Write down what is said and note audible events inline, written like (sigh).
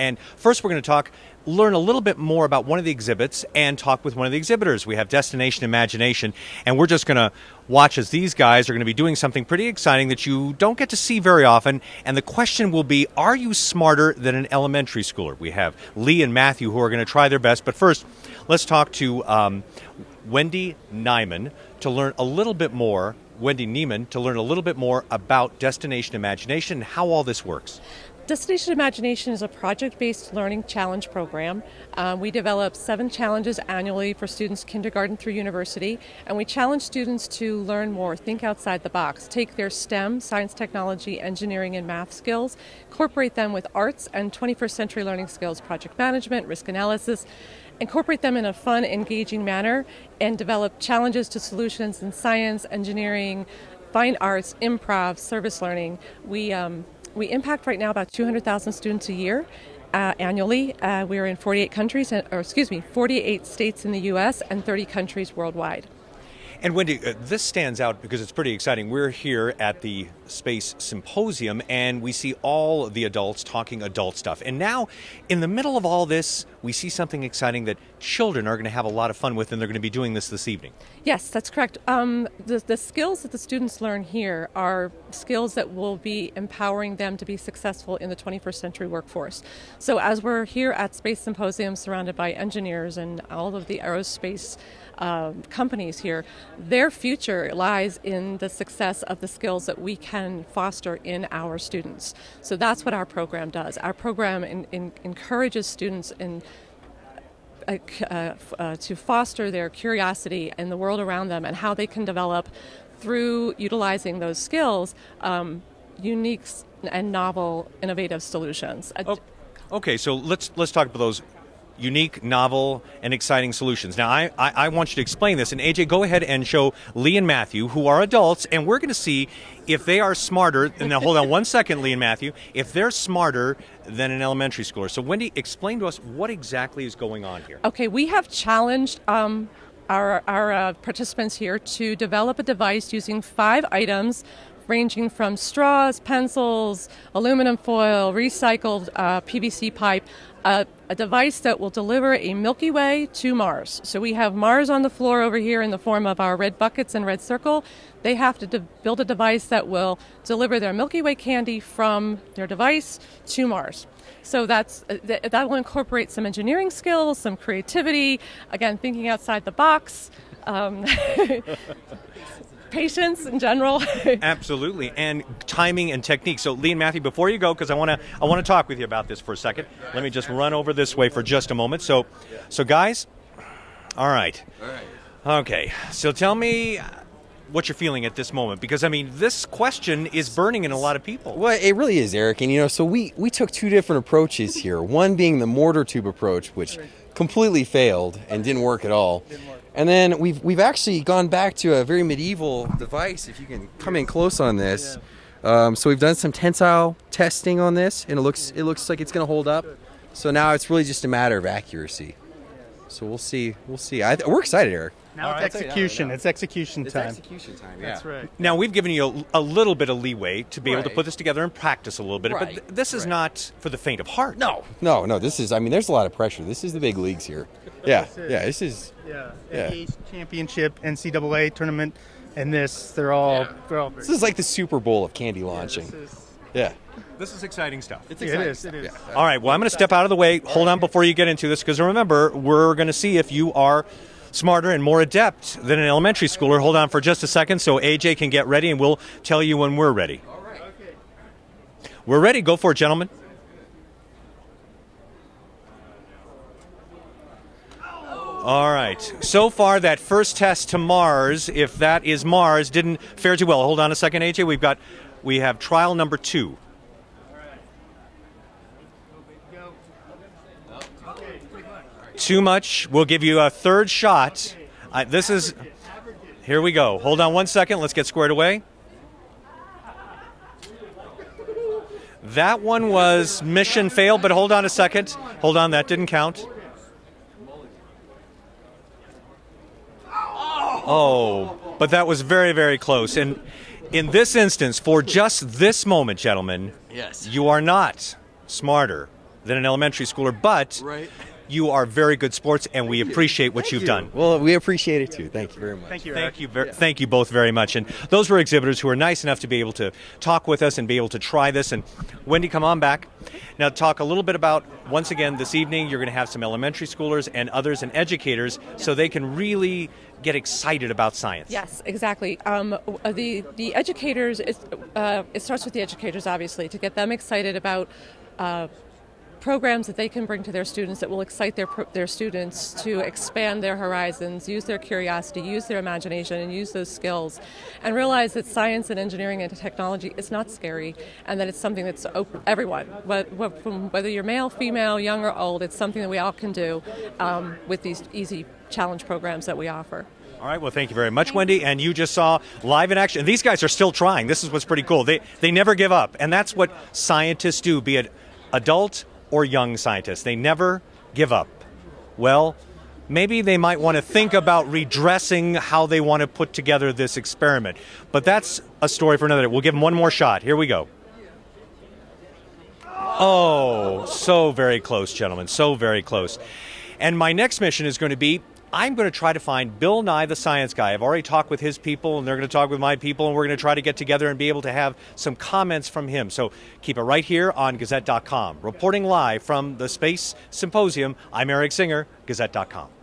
And first, we're going to talk, learn a little bit more about one of the exhibits and talk with one of the exhibitors. We have Destination Imagination, and we're just going to watch as these guys are going to be doing something pretty exciting that you don't get to see very often. And the question will be Are you smarter than an elementary schooler? We have Lee and Matthew who are going to try their best. But first, let's talk to um, Wendy Nyman to learn a little bit more. Wendy Neiman to learn a little bit more about Destination Imagination and how all this works. Destination Imagination is a project based learning challenge program. Um, we develop seven challenges annually for students kindergarten through university, and we challenge students to learn more, think outside the box, take their STEM, science, technology, engineering, and math skills, incorporate them with arts and 21st century learning skills, project management, risk analysis, incorporate them in a fun, engaging manner, and develop challenges to solutions in science, engineering, fine arts, improv, service learning. We um, we impact right now about 200,000 students a year. Uh, annually, uh, we're in 48 countries, or excuse me, 48 states in the U.S. and 30 countries worldwide. And Wendy, uh, this stands out because it's pretty exciting. We're here at the Space Symposium and we see all the adults talking adult stuff. And now, in the middle of all this, we see something exciting that children are going to have a lot of fun with and they're going to be doing this this evening. Yes, that's correct. Um, the, the skills that the students learn here are skills that will be empowering them to be successful in the 21st century workforce. So, as we're here at Space Symposium surrounded by engineers and all of the aerospace um, companies here, their future lies in the success of the skills that we can foster in our students. So that's what our program does. Our program in, in, encourages students in uh, uh, uh, to foster their curiosity in the world around them and how they can develop through utilizing those skills um, unique and novel innovative solutions. Oh, okay, so let's let's talk about those unique, novel, and exciting solutions. Now, I, I, I, want you to explain this. And AJ, go ahead and show Lee and Matthew, who are adults, and we're going to see if they are smarter. And now, hold on one second, Lee and Matthew. If they're smarter than an elementary schooler. So, Wendy, explain to us what exactly is going on here. Okay, we have challenged. Um, our, our uh, participants here to develop a device using five items ranging from straws, pencils, aluminum foil, recycled uh, PVC pipe, a device that will deliver a Milky Way to Mars. So we have Mars on the floor over here in the form of our red buckets and red circle. They have to de- build a device that will deliver their Milky Way candy from their device to Mars. So that's uh, th- that will incorporate some engineering skills, some creativity, again thinking outside the box. Um, (laughs) patience in general. (laughs) Absolutely, and timing and technique. So, Lee and Matthew, before you go, because I want to I want to talk with you about this for a second. Let me just run over this way for just a moment. So, so guys, all right, all right, okay. So, tell me uh, what you're feeling at this moment because I mean this question is burning in a lot of people. Well, it really is, Eric. And you know, so we we took two different approaches here. One being the mortar tube approach, which completely failed and didn't work at all. And then we've we've actually gone back to a very medieval device. If you can come in close on this, um, so we've done some tensile testing on this, and it looks it looks like it's going to hold up. So now it's really just a matter of accuracy. So we'll see. We'll see. I, we're excited, Eric. Now it's execution. It's execution it's time. execution time. Yeah. That's right. Now we've given you a, a little bit of leeway to be able to put this together and practice a little bit, Right. but th- this is Right. not for the faint of heart. No, no, no. This is. I mean, there's a lot of pressure. This is the big leagues here. (laughs) Yeah, This is- yeah. This is. Yeah. Yeah. NBA championship, NCAA tournament, and this. They're all. They're all. This is like the Super Bowl of candy launching. This is- Yeah. This is exciting stuff. It's it exciting is. It stuff. is. Yeah. All right, well, I'm going to step out of the way. Hold on before you get into this, because remember, we're going to see if you are smarter and more adept than an elementary schooler. Hold on for just a second so AJ can get ready, and we'll tell you when we're ready. all right We're ready. Go for it, gentlemen. All right. So far, that first test to Mars, if that is Mars, didn't fare too well. Hold on a second, AJ. We've got, we have trial number two. Too much. We'll give you a third shot. Uh, this is. Here we go. Hold on one second. Let's get squared away. That one was mission failed, but hold on a second. Hold on, that didn't count. Oh, but that was very, very close. And in this instance, for just this moment, gentlemen, Yes. you are not smarter than an elementary schooler, but Right. You are very good sports, and we appreciate what you've done. Well, we appreciate it too. Thank you very much. Thank you, Eric. Thank you, ver- thank you both very much. And those were exhibitors who were nice enough to be able to talk with us and be able to try this. And Wendy, come on back. Now, talk a little bit about once again this evening. You're going to have some elementary schoolers and others and educators, so they can really get excited about science. Yes, exactly. Um, uh, the the educators. It, uh, it starts with the educators, obviously, to get them excited about. Uh, programs that they can bring to their students that will excite their their students to expand their horizons, use their curiosity, use their imagination, and use those skills, and realize that science and engineering and technology is not scary, and that it's something that's open everyone, whether you're male, female, young or old. It's something that we all can do um, with these easy challenge programs that we offer. All right. Well, thank you very much, Wendy. And you just saw live in action. These guys are still trying. This is what's pretty cool. They they never give up, and that's what scientists do, be it adult or young scientists. They never give up. Well, maybe they might want to think about redressing how they want to put together this experiment. But that's a story for another day. We'll give them one more shot. Here we go. Oh, so very close, gentlemen. So very close. And my next mission is going to be I'm going to try to find Bill Nye, the science guy. I've already talked with his people, and they're going to talk with my people, and we're going to try to get together and be able to have some comments from him. So keep it right here on Gazette.com. Reporting live from the Space Symposium, I'm Eric Singer, Gazette.com.